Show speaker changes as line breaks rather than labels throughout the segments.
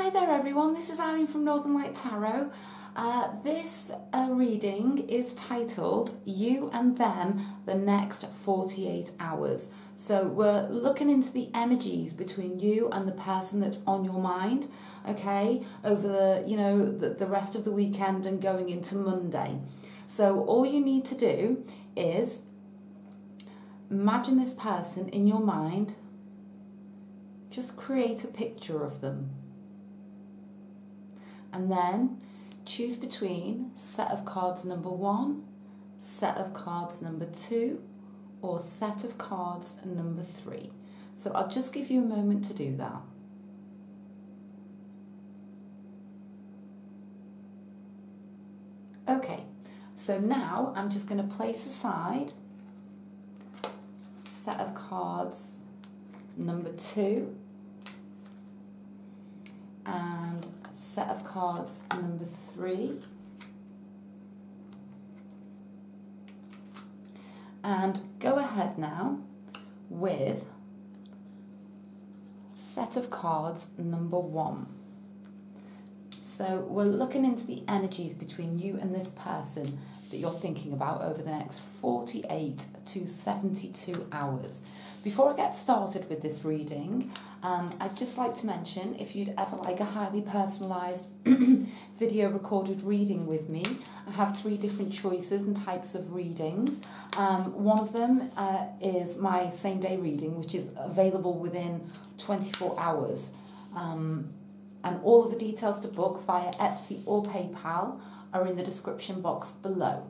Hi there everyone, this is Eileen from Northern Light Tarot. Uh, this uh, reading is titled You and Them the Next 48 Hours. So we're looking into the energies between you and the person that's on your mind, okay, over the, you know, the, the rest of the weekend and going into Monday. So all you need to do is imagine this person in your mind, just create a picture of them and then choose between set of cards number one, set of cards number two, or set of cards number three. So I'll just give you a moment to do that. Okay, so now I'm just going to place aside set of cards number two and set of cards number three. And go ahead now with set of cards number one. So we're looking into the energies between you and this person that you're thinking about over the next 48 to 72 hours. Before I get started with this reading, um, I'd just like to mention if you'd ever like a highly personalised video recorded reading with me, I have three different choices and types of readings. Um, one of them uh, is my same day reading, which is available within 24 hours. Um, and all of the details to book via Etsy or PayPal are in the description box below.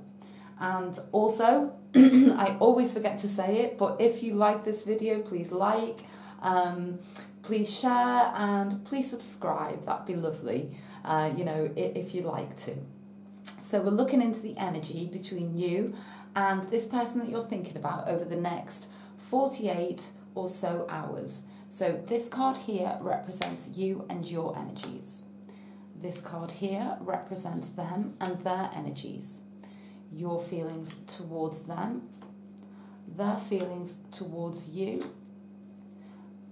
And also, I always forget to say it, but if you like this video, please like, um, please share, and please subscribe. That'd be lovely, uh, you know, if, if you like to. So we're looking into the energy between you and this person that you're thinking about over the next 48 or so hours. So this card here represents you and your energies. This card here represents them and their energies. Your feelings towards them, their feelings towards you,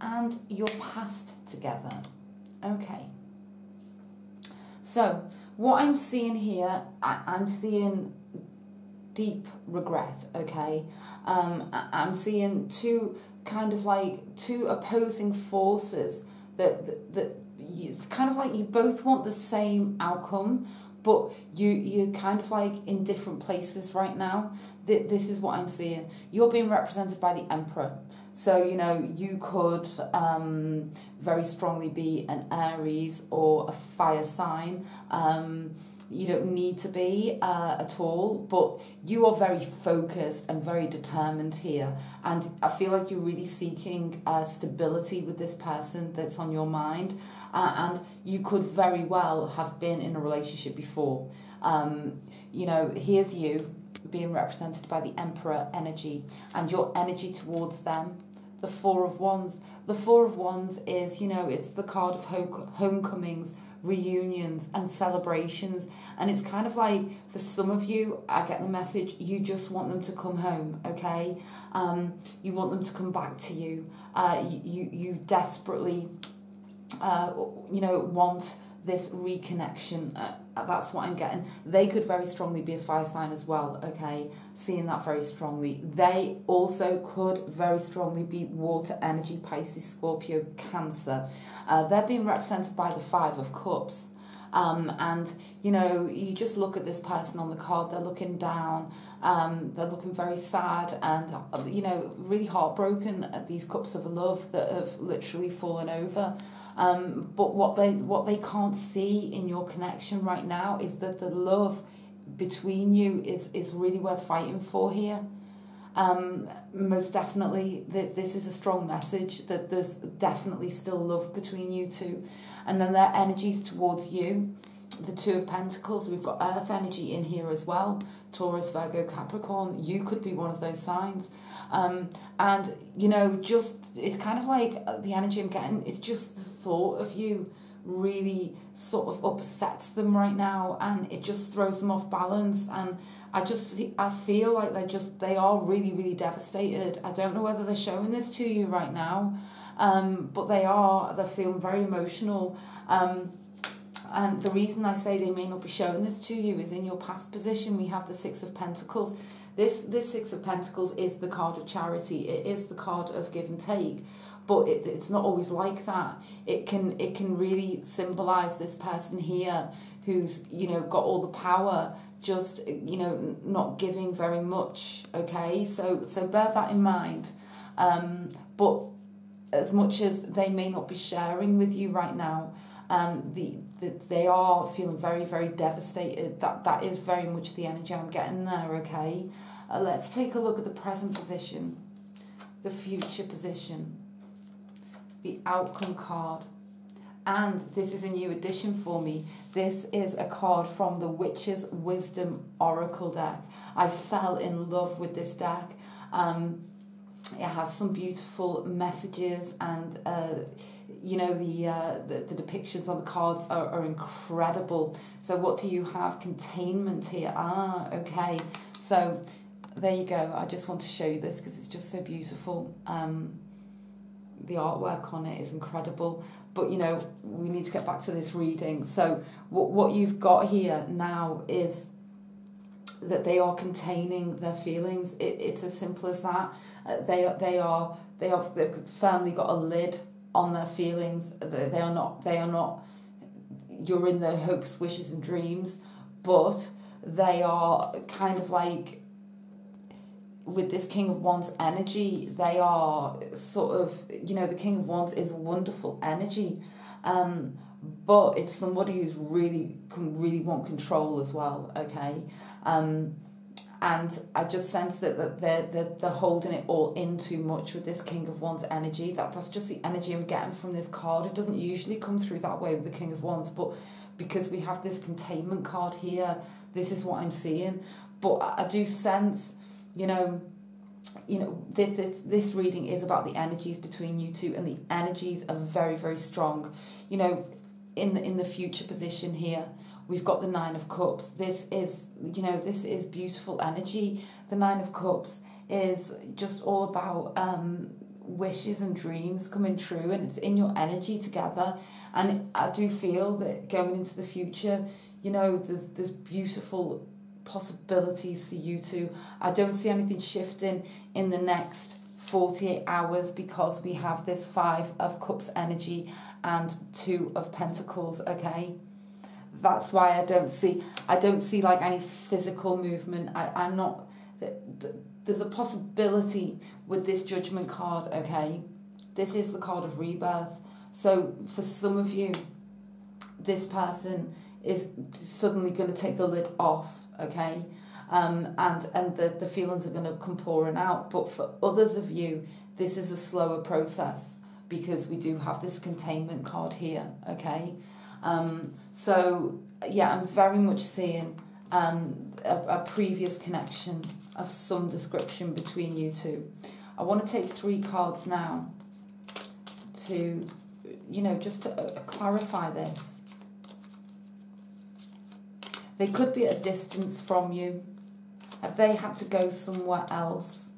and your past together. Okay. So, what I'm seeing here, I, am seeing deep regret, okay? Um, I, I'm seeing two kind of like two opposing forces that, that, that it's kind of like you both want the same outcome but you you're kind of like in different places right now this is what i'm seeing you're being represented by the emperor so you know you could um, very strongly be an aries or a fire sign um, you don't need to be uh, at all, but you are very focused and very determined here. And I feel like you're really seeking uh, stability with this person that's on your mind. Uh, and you could very well have been in a relationship before. Um, you know, here's you being represented by the Emperor energy and your energy towards them. The Four of Wands. The Four of Wands is, you know, it's the card of homecomings reunions and celebrations. And it's kind of like for some of you, I get the message you just want them to come home, okay? Um, you want them to come back to you. Uh, you, you desperately, uh, you know, want this reconnection. Uh, that's what I'm getting. They could very strongly be a fire sign as well, okay? Seeing that very strongly. They also could very strongly be water energy, Pisces, Scorpio, Cancer. Uh, they're being represented by the Five of Cups. Um, and you know, you just look at this person on the card, they're looking down, um, they're looking very sad and, you know, really heartbroken at these cups of love that have literally fallen over. Um, but what they what they can't see in your connection right now is that the love between you is is really worth fighting for here. Um, most definitely, that this is a strong message that there's definitely still love between you two, and then their energies towards you. The Two of Pentacles, we've got Earth energy in here as well. Taurus, Virgo, Capricorn. You could be one of those signs. Um, and, you know, just, it's kind of like the energy I'm getting, it's just the thought of you really sort of upsets them right now and it just throws them off balance and I just I feel like they're just they are really really devastated I don't know whether they're showing this to you right now um, but they are they're feeling very emotional. Um, and the reason I say they may not be showing this to you is in your past position we have the Six of Pentacles. This this Six of Pentacles is the card of charity. It is the card of give and take, but it, it's not always like that. It can it can really symbolize this person here who's you know got all the power just you know not giving very much okay so so bear that in mind um, but as much as they may not be sharing with you right now um, the, the they are feeling very very devastated that that is very much the energy i'm getting there okay uh, let's take a look at the present position the future position the outcome card and this is a new addition for me. This is a card from the Witch's Wisdom Oracle deck. I fell in love with this deck. Um, it has some beautiful messages and uh, you know the, uh, the, the depictions on the cards are, are incredible. So what do you have containment here? Ah okay. So there you go. I just want to show you this because it's just so beautiful. Um, the artwork on it is incredible. But you know we need to get back to this reading. So what, what you've got here now is that they are containing their feelings. It, it's as simple as that. Uh, they, they are they have they've firmly got a lid on their feelings they, are not they are not you're in their hopes wishes and dreams but they are kind of like with this King of Wands energy, they are sort of, you know, the King of Wands is wonderful energy, um, but it's somebody who's really can really want control as well. Okay, um, and I just sense that, that they're, they're they're holding it all in too much with this King of Wands energy. That that's just the energy I'm getting from this card. It doesn't usually come through that way with the King of Wands, but because we have this containment card here, this is what I'm seeing. But I, I do sense you know, you know this, this this reading is about the energies between you two and the energies are very very strong you know in the in the future position here we've got the nine of cups this is you know this is beautiful energy the nine of cups is just all about um wishes and dreams coming true and it's in your energy together and i do feel that going into the future you know there's there's beautiful possibilities for you to. I don't see anything shifting in the next 48 hours because we have this Five of Cups energy and Two of Pentacles, okay? That's why I don't see, I don't see like any physical movement. I, I'm not, there's a possibility with this Judgment card, okay? This is the card of rebirth. So for some of you, this person is suddenly going to take the lid off okay? Um, and and the, the feelings are going to come pouring out. But for others of you, this is a slower process because we do have this containment card here, okay? Um, so, yeah, I'm very much seeing um, a, a previous connection of some description between you two. I want to take three cards now to, you know, just to uh, clarify this. They could be at a distance from you. Have they had to go somewhere else?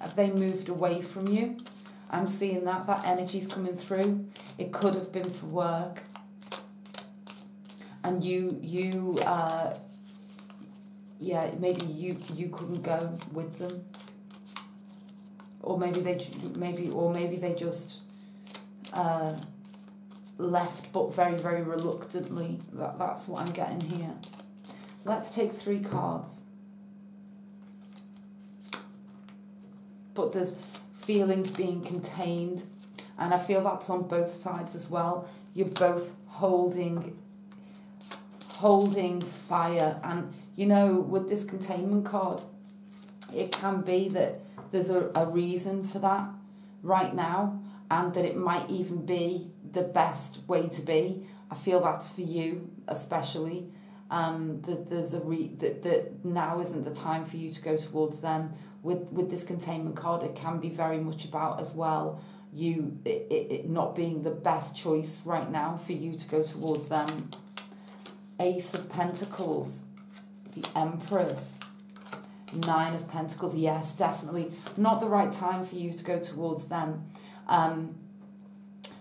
Have they moved away from you? I'm seeing that. That energy's coming through. It could have been for work. And you, you, uh, yeah, maybe you, you couldn't go with them. Or maybe they, maybe, or maybe they just, uh, left but very, very reluctantly. That, that's what I'm getting here. Let's take three cards. But there's feelings being contained, and I feel that's on both sides as well. You're both holding holding fire and you know with this containment card it can be that there's a, a reason for that right now and that it might even be the best way to be. I feel that's for you especially. Um, that there's a re that, that now isn't the time for you to go towards them. With with this containment card, it can be very much about as well you it, it, it not being the best choice right now for you to go towards them. Ace of Pentacles, the Empress, Nine of Pentacles. Yes, definitely not the right time for you to go towards them. Um,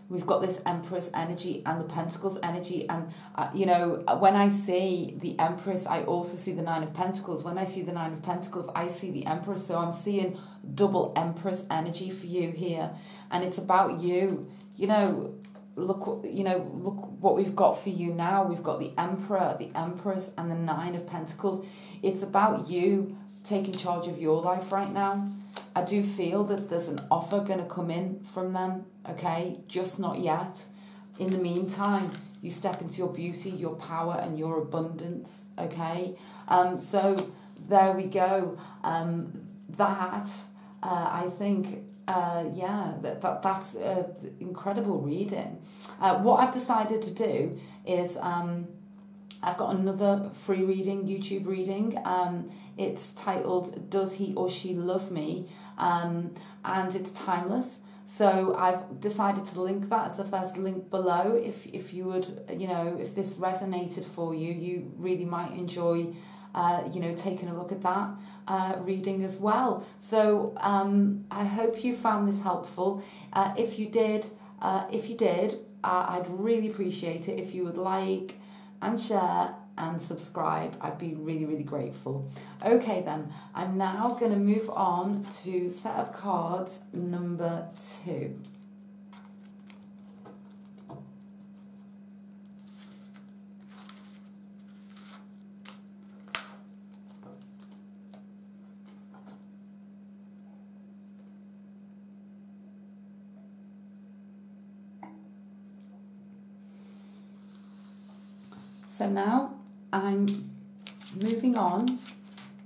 we've got this empress energy and the pentacles energy and uh, you know when i see the empress i also see the nine of pentacles. When i see the nine of pentacles i see the empress. So i'm seeing double empress energy for you here and it's about you. You know look you know look what we've got for you now we've got the emperor the empress and the nine of pentacles it's about you taking charge of your life right now I do feel that there's an offer going to come in from them, okay? Just not yet. In the meantime, you step into your beauty, your power, and your abundance, okay? Um, so there we go. Um, that, uh, I think, uh, yeah, that, that that's uh, incredible reading. Uh, what I've decided to do is um, I've got another free reading, YouTube reading. Um, it's titled Does He or She Love Me? Um, and it's timeless. So I've decided to link that as the first link below. If if you would, you know, if this resonated for you, you really might enjoy, uh, you know, taking a look at that uh, reading as well. So um, I hope you found this helpful. Uh, if you did, uh, if you did, uh, I'd really appreciate it if you would like and share and subscribe. I'd be really, really grateful. Okay, then, I'm now going to move on to set of cards number two. So now I'm moving on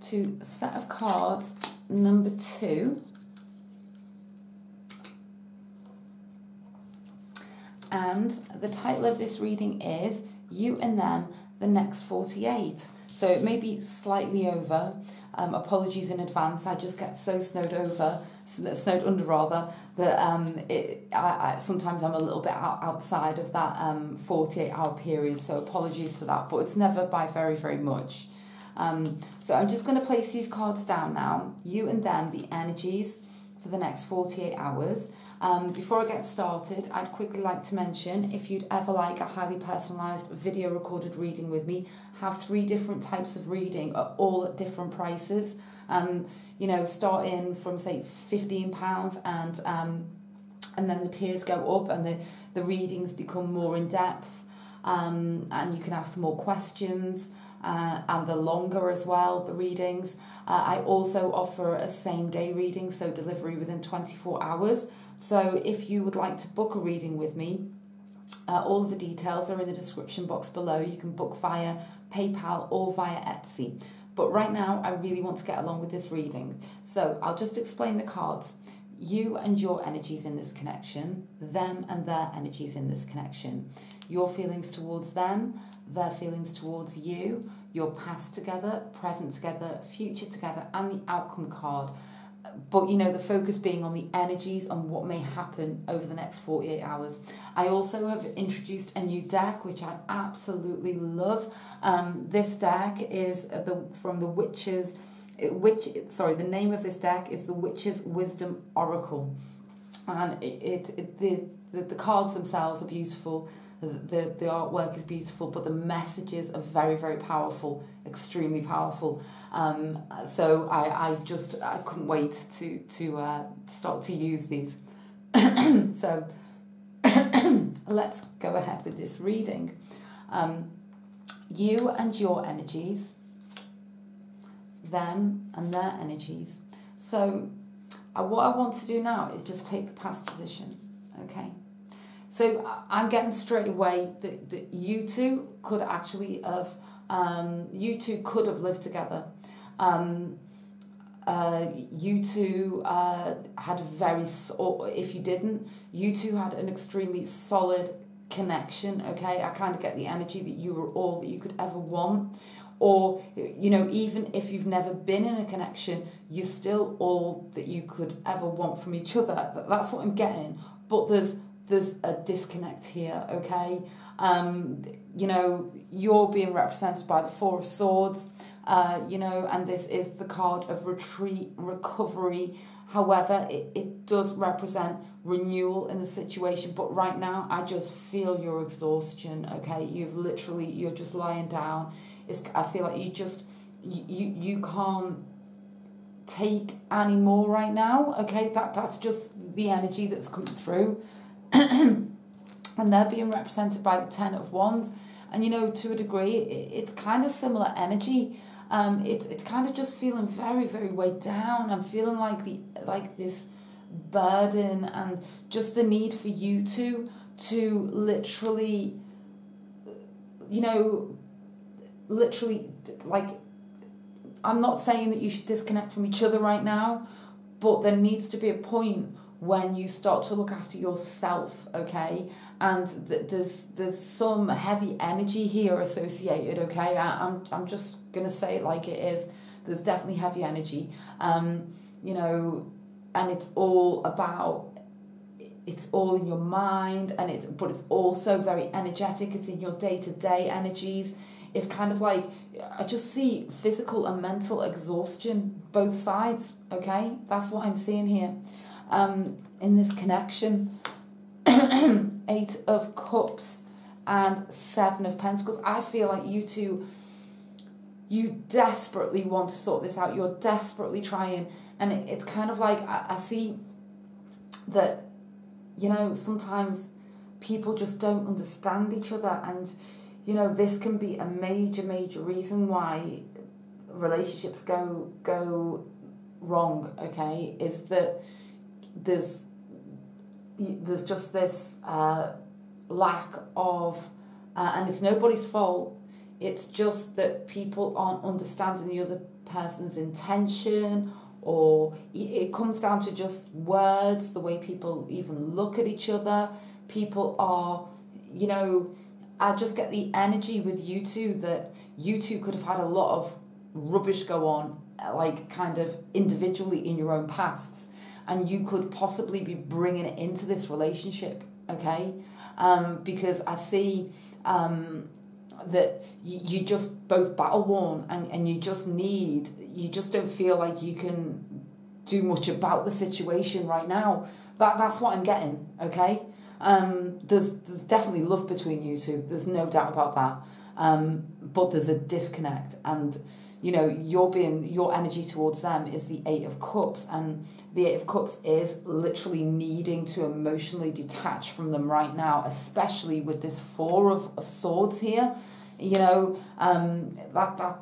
to set of cards number two. And the title of this reading is You and Them, the Next 48. So it may be slightly over. Um, apologies in advance, I just get so snowed over snowed under rather that um, it, I, I, sometimes I'm a little bit out, outside of that um, 48 hour period so apologies for that but it's never by very very much. Um, so I'm just going to place these cards down now you and them the energies for the next 48 hours. Um, before I get started I'd quickly like to mention if you'd ever like a highly personalized video recorded reading with me have three different types of reading at all at different prices. Um, you know, starting from say fifteen pounds, and um, and then the tiers go up, and the the readings become more in depth, um, and you can ask more questions. Uh, and the longer as well, the readings. Uh, I also offer a same day reading, so delivery within 24 hours. So if you would like to book a reading with me, uh, all the details are in the description box below. You can book via PayPal or via Etsy. But right now, I really want to get along with this reading. So I'll just explain the cards. You and your energies in this connection, them and their energies in this connection. Your feelings towards them, their feelings towards you, your past together, present together, future together, and the outcome card but you know the focus being on the energies and what may happen over the next 48 hours. I also have introduced a new deck which i absolutely love. Um, this deck is the from the witches which sorry the name of this deck is the witches wisdom oracle. And it, it, it the, the the cards themselves are beautiful the, the artwork is beautiful, but the messages are very, very powerful, extremely powerful. Um, so I, I just I couldn't wait to to uh, start to use these. so let's go ahead with this reading. Um, you and your energies, them and their energies. So uh, what I want to do now is just take the past position, okay? So I'm getting straight away that, that you two could actually have, um, you two could have lived together. Um, uh, you two uh, had a very, or if you didn't, you two had an extremely solid connection. Okay, I kind of get the energy that you were all that you could ever want, or you know, even if you've never been in a connection, you're still all that you could ever want from each other. That's what I'm getting. But there's there's a disconnect here, okay? Um, you know, you're being represented by the Four of Swords, uh, you know, and this is the card of retreat, recovery, However, it, it does represent renewal in the situation. But right now, I just feel your exhaustion. Okay, you've literally you're just lying down. It's I feel like you just you you, can't take any more right now. Okay, that that's just the energy that's coming through, and they're being represented by the Ten of Wands. And you know, to a degree, it, it's kind of similar energy. Um, it's it's kind of just feeling very very weighed down. I'm feeling like the like this burden and just the need for you to to literally, you know, literally like. I'm not saying that you should disconnect from each other right now, but there needs to be a point when you start to look after yourself, okay? And th- there's there's some heavy energy here associated, okay? I, I'm I'm just gonna say it like it is. There's definitely heavy energy, um, you know, and it's all about it's all in your mind and it's but it's also very energetic it's in your day-to-day energies it's kind of like i just see physical and mental exhaustion both sides okay that's what i'm seeing here um, in this connection. Eight of Cups and Seven of Pentacles. I feel like you two, you desperately want to sort this out. You're desperately trying. And it, it's kind of like, I, I see that, you know, sometimes people just don't understand each other. And, you know, this can be a major, major reason why relationships go go wrong okay is that there's there's just this uh, lack of, uh, and it's nobody's fault. It's just that people aren't understanding the other person's intention, or it comes down to just words, the way people even look at each other. People are, you know, I just get the energy with you two that you two could have had a lot of rubbish go on, like kind of individually in your own pasts and you could possibly be bringing it into this relationship, okay? Um, because I see um, that you, you just both battle worn and, and you just need, you just don't feel like you can do much about the situation right now. That, that's what I'm getting, okay? Um, there's, there's definitely love between you two, there's no doubt about that. Um, but there's a disconnect and you know you're being your energy towards them is the eight of cups and the eight of cups is literally needing to emotionally detach from them right now especially with this four of, of swords here you know um that that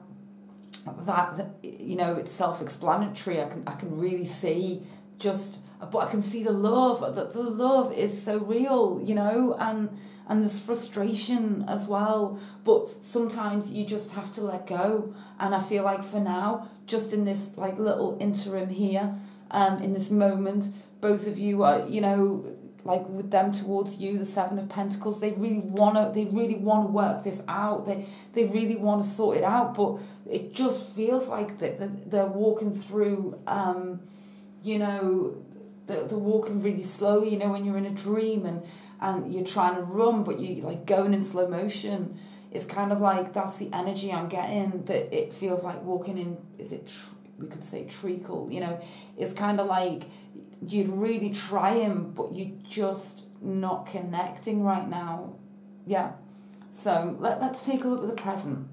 that you know it's self-explanatory. I can i can really see just but i can see the love that the love is so real you know and and there's frustration as well. But sometimes you just have to let go. And I feel like for now, just in this like little interim here, um, in this moment, both of you are, you know, like with them towards you, the Seven of Pentacles, they really wanna, they really want to work this out. They they really want to sort it out, but it just feels like that they're walking through, um, you know, they're walking really slowly. You know, when you're in a dream and and you're trying to run, but you like going in slow motion. It's kind of like that's the energy I'm getting. That it feels like walking in. Is it? Tr- we could say treacle. You know, it's kind of like you'd really trying but you're just not connecting right now. Yeah. So let, let's take a look at the present.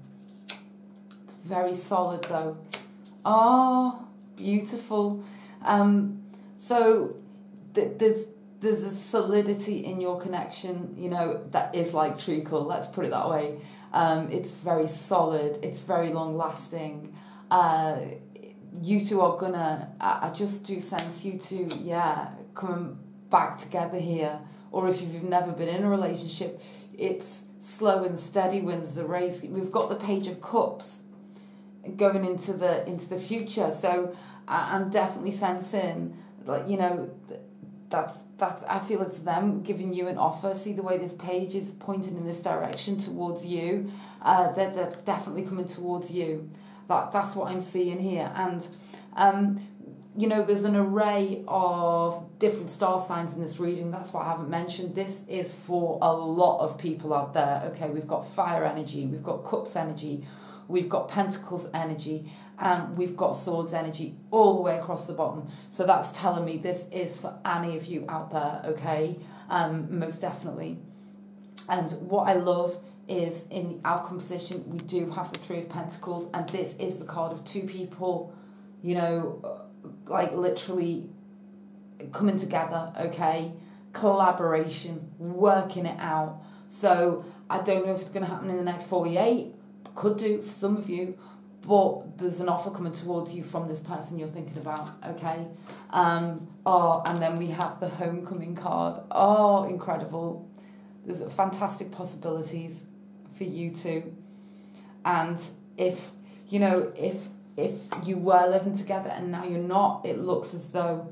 Very solid though. Oh, beautiful. Um, so th- there's there's a solidity in your connection, you know, that is like treacle, let's put it that way. Um, it's very solid, it's very long lasting. Uh, you two are gonna, I, I just do sense you two, yeah, coming back together here. Or if you've never been in a relationship, it's slow and steady wins the race. We've got the page of cups going into the into the future. So I'm definitely sensing, like you know, that's that I feel it's them giving you an offer. See the way this page is pointing in this direction towards you. Uh, they're, they're definitely coming towards you. That that's what I'm seeing here. And um, you know, there's an array of different star signs in this reading. That's what I haven't mentioned. This is for a lot of people out there. Okay, we've got fire energy, we've got cups energy, we've got Pentacles energy, and we've got Swords energy all the way across the bottom. So that's telling me this is for any of you out there, okay? Um, most definitely. And what I love is in the outcome position, we do have the Three of Pentacles, and this is the card of two people, you know, like literally coming together, okay? Collaboration, working it out. So I don't know if it's going to happen in the next 48, could do for some of you, but there's an offer coming towards you from this person you're thinking about, okay? Um, oh, and then we have the homecoming card. Oh, incredible. There's fantastic possibilities for you two. And if, you know, if if you were living together and now you're not, it looks as though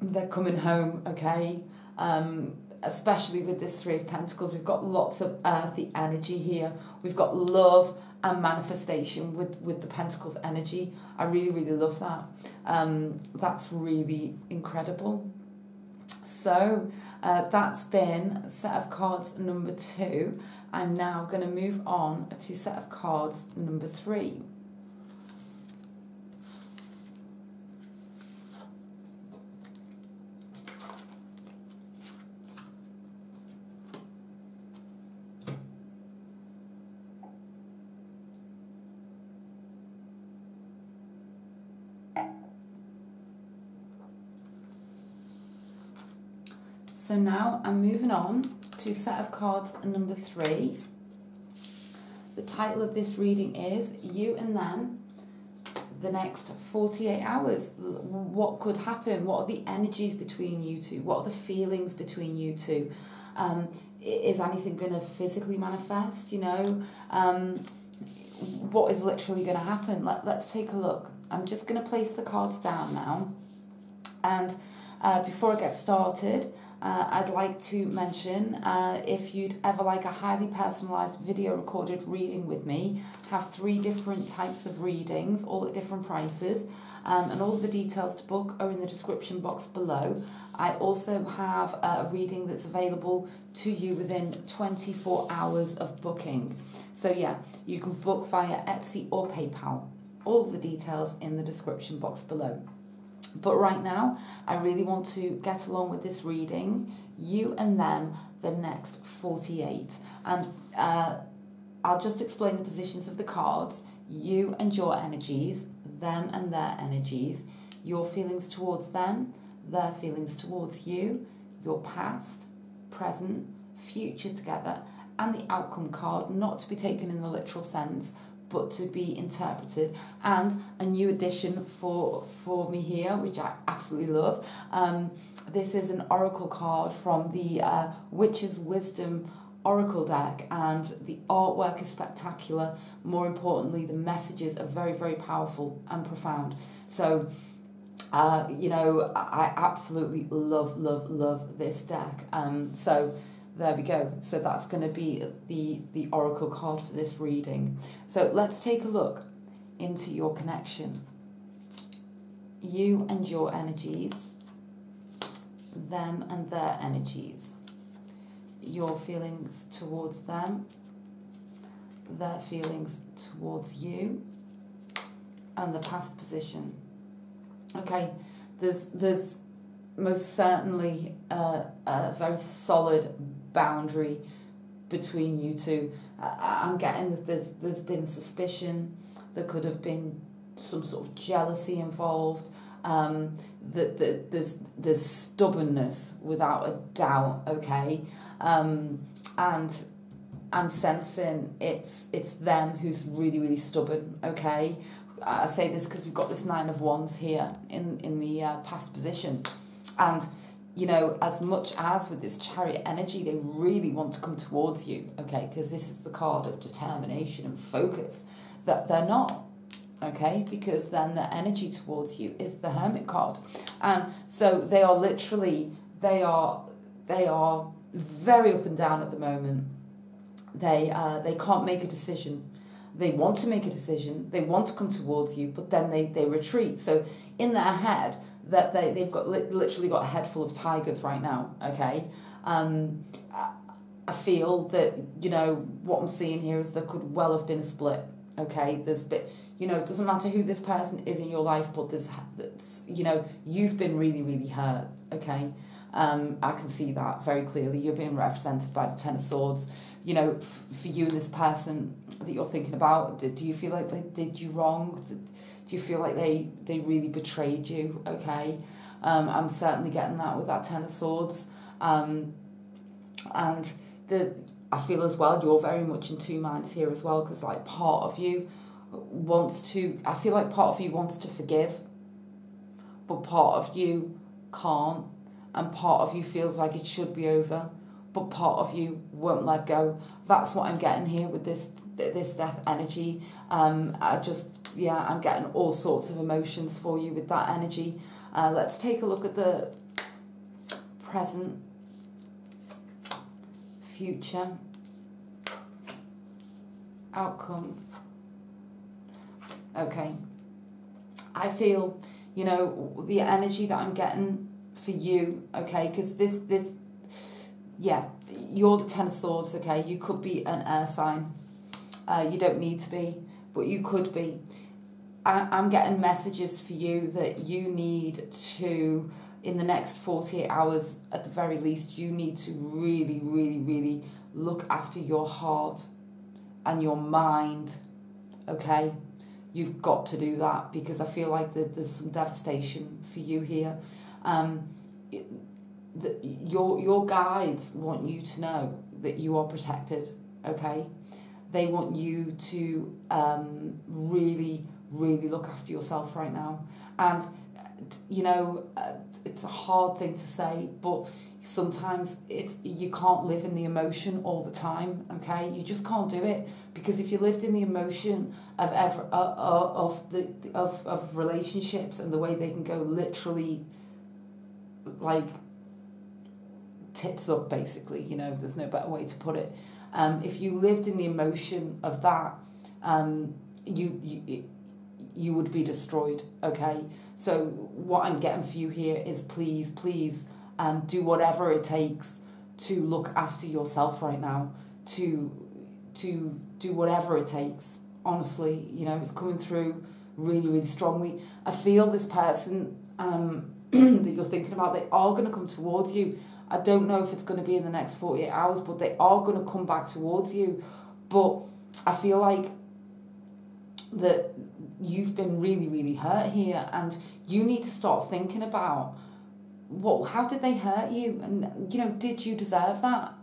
they're coming home, okay? Um, especially with this Three of Pentacles, we've got lots of earthy energy here. We've got love and manifestation with, with the Pentacles energy. I really, really love that. Um, that's really incredible. So uh, that's been set of cards number two. I'm now going to move on to set of cards number three. So now I'm moving on to set of cards number three. The title of this reading is You and Them, the next 48 hours. What could happen? What are the energies between you two? What are the feelings between you two? Um, is anything going to physically manifest? You know, um, what is literally going to happen? Let, let's take a look. I'm just going to place the cards down now. And uh, before I get started, uh, I'd like to mention uh, if you'd ever like a highly personalized video recorded reading with me, have three different types of readings, all at different prices, um, and all the details to book are in the description box below. I also have a reading that's available to you within 24 hours of booking. So, yeah, you can book via Etsy or PayPal. All the details in the description box below. But right now, I really want to get along with this reading, you and them, the next 48. And uh, I'll just explain the positions of the cards you and your energies, them and their energies, your feelings towards them, their feelings towards you, your past, present, future together, and the outcome card, not to be taken in the literal sense, but to be interpreted. And a new addition for for me here, which I absolutely love. Um, this is an oracle card from the uh, Witch's Wisdom oracle deck, and the artwork is spectacular. More importantly, the messages are very, very powerful and profound. So. Uh, you know, I absolutely love, love, love this deck. Um, so there we go. So that's going to be the, the oracle card for this reading. So let's take a look into your connection. You and your energies, them and their energies, your feelings towards them, their feelings towards you, and the past position. Okay, there's there's most certainly a, a very solid boundary between you two. I'm getting that there's, there's been suspicion, there could have been some sort of jealousy involved, um, that, that there's, there's stubbornness without a doubt, okay? Um, and I'm sensing it's, it's them who's really, really stubborn, okay? I say this because we've got this nine of wands here in, in the uh, past position. And you know, as much as with this chariot energy, they really want to come towards you, okay, because this is the card of determination and focus, that they're not, okay, because then the energy towards you is the hermit card. And so they are literally, they are, they are very up and down at the moment. They, uh, they can't make a decision. They want to make a decision, they want to come towards you, but then they, they retreat. So in their head, that they, they've got li- literally got a head full of tigers right now, okay? Um, I feel that you know what I'm seeing here is there could well have been a split. Okay, there's bit you know it doesn't matter who this person is in your life, but there's you know you've been really really hurt. Okay, um, I can see that very clearly. You're being represented by the Ten of Swords. You know, for you and this person that you're thinking about, do you feel like they did you wrong? Do you feel like they they really betrayed you? Okay, um, I'm certainly getting that with that Ten of Swords. Um, and the I feel as well you're very much in two minds here as well because like part of you wants to I feel like part of you wants to forgive but part of you can't and part of you feels like it should be over but part of you won't let go that's what I'm getting here with this this death energy um I just yeah I'm getting all sorts of emotions for you with that energy uh, let's take a look at the present future outcome. Okay. I feel, you know, the energy that I'm getting for you, okay, because this, this, yeah, you're the Ten of Swords, okay, you could be an air sign. Uh, you don't need to be, but you could be. I, I'm getting messages for you that you need to in the next 48 hours, at the very least, you need to really, really, really look after your heart and your mind. Okay? You've got to do that because I feel like the, there's some devastation for you here. Um, it, the, your, your guides want you to know that you are protected. Okay? They want you to um, really, really look after yourself right now. And you know, uh, it's a hard thing to say, but sometimes it's you can't live in the emotion all the time. Okay, you just can't do it because if you lived in the emotion of ever uh, uh, of the of of relationships and the way they can go literally like tits up basically you know there's no better way to put it um, if you lived in the emotion of that um, you, you you would be destroyed okay so what I'm getting for you here is please, please um, do whatever it takes to look after yourself right now, to to do whatever it takes. Honestly, you know, it's coming through really, really strongly. I feel this person um, that you're thinking about, they are going to come towards you. I don't know if it's going to be in the next 48 hours, but they are going to come back towards you. But I feel like that you've been really, really hurt here, and you need to start thinking about what, how did they hurt you, and you know, did you deserve that?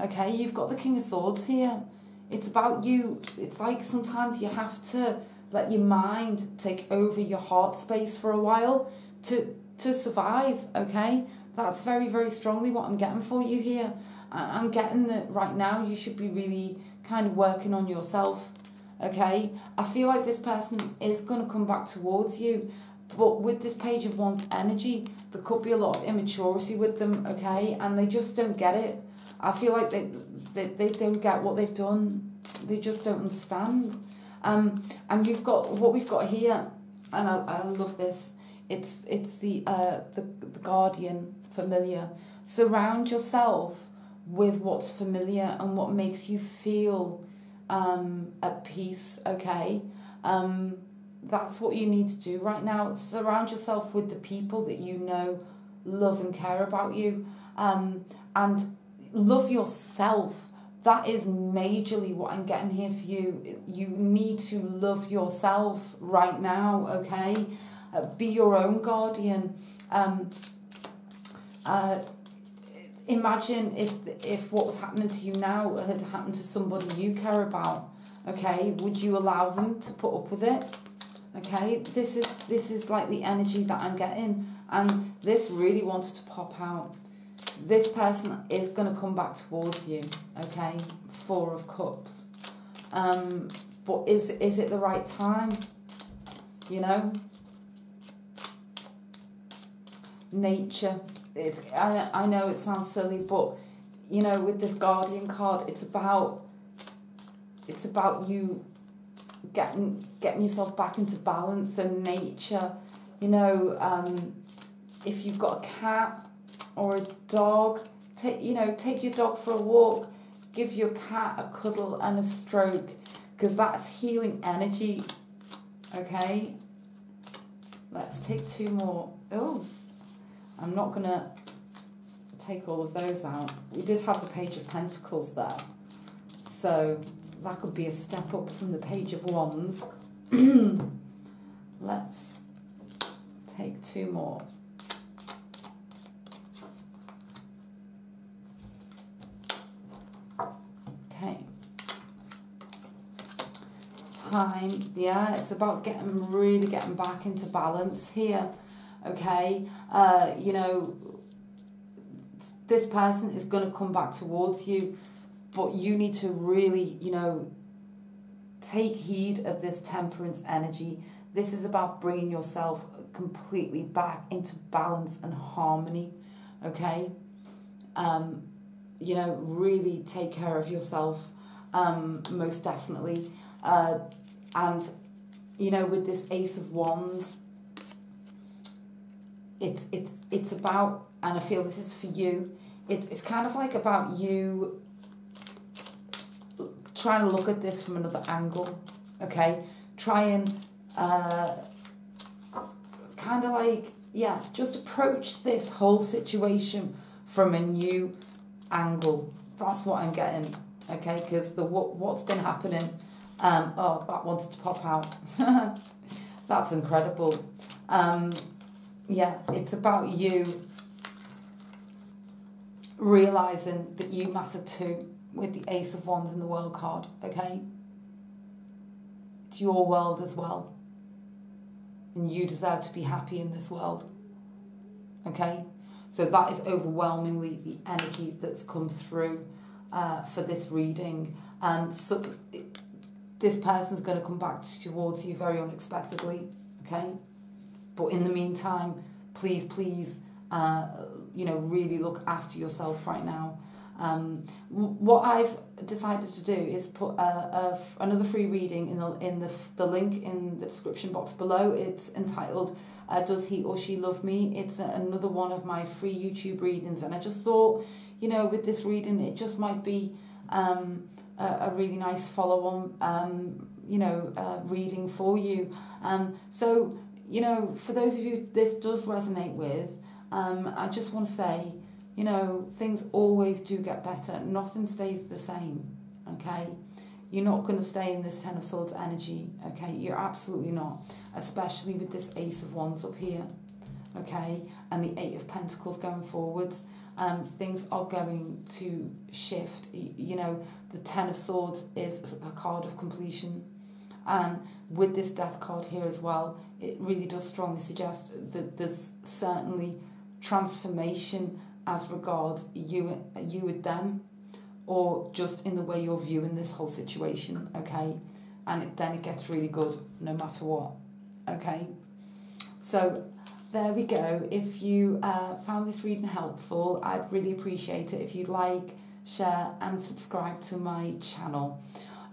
Okay, you've got the King of Swords here. It's about you. It's like sometimes you have to let your mind take over your heart space for a while to to survive. Okay, that's very very strongly what I'm getting for you here. I'm getting that right now. You should be really kind of working on yourself okay i feel like this person is going to come back towards you but with this page of wands energy there could be a lot of immaturity with them okay and they just don't get it i feel like they they, they don't get what they've done they just don't understand um and you've got what we've got here and i, I love this it's it's the uh the, the guardian familiar surround yourself with what's familiar and what makes you feel um, at peace, okay? Um, that's what you need to do right now. Surround yourself with the people that you know love and care about you. Um, and love yourself. That is majorly what I'm getting here for you. You need to love yourself right now, okay? Uh, be your own guardian. Um, uh, imagine if if what was happening to you now had happened to somebody you care about okay? Would you allow them to put up with it? Okay? This is this is like the energy that i'm getting. And this really wanted to pop out. This person is going to come back towards you okay? Four of cups. Um but is is it the right time? You know nature it's I, I know it sounds silly but you know with this guardian card it's about it's about you getting getting yourself back into balance and nature you know um, if you've got a cat or a dog take you know take your dog for a walk give your cat a cuddle and a stroke because that's healing energy. Okay? Let's take two more. Oh, I'm not going to take all of those out. We did have the Page of Pentacles there. So that could be a step up from the Page of Wands. Let's take two more. Okay. Time, yeah, it's about getting really getting back into balance here. Okay, uh, you know, this person is going to come back towards you, but you need to really, you know, take heed of this temperance energy. This is about bringing yourself completely back into balance and harmony. Okay, um, you know, really take care of yourself, um, most definitely. Uh, and, you know, with this Ace of Wands, it's, it's, it's about, and I feel this is for you, it, it's kind of like about you trying to look at this from another angle, okay? Try and uh, kind of like, yeah, just approach this whole situation from a new angle. That's what I'm getting, okay? Because the what what's been happening. Um, oh, that wanted to pop out. That's incredible. Um, yeah, it's about you realizing that you matter too with the Ace of Wands in the World card, okay? It's your world as well. And you deserve to be happy in this world, okay? So that is overwhelmingly the energy that's come through uh, for this reading. Um, so this person's going to come back towards you very unexpectedly, okay? But in the meantime, please, please, uh, you know, really look after yourself right now. Um, what I've decided to do is put a, a, another free reading in the in the the link in the description box below. It's entitled uh, "Does He or She Love Me?" It's a, another one of my free YouTube readings, and I just thought, you know, with this reading, it just might be um, a, really nice follow-on, um, you know, uh, reading for you. Um, so, you know, for those of you this does resonate with, um, I just want to say you know, things always do get better. Nothing stays the same, okay? You're not going to stay in this Ten of Swords energy, okay? You're absolutely not, especially with this Ace of Wands up here, okay? And the Eight of Pentacles going forwards. Um, things are going to shift. You know, the Ten of Swords is a card of completion. And with this Death card here as well, it really does strongly suggest that there's certainly transformation as regards you you with them or just in the way you're viewing this whole situation okay? And it, then it gets really good no matter what okay? So there we go. If you uh, found this reading helpful i'd really appreciate it if you'd like share and subscribe to my channel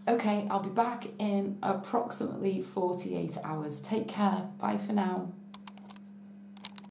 okay i'll be back in approximately 48 hours. Take care. Bye for now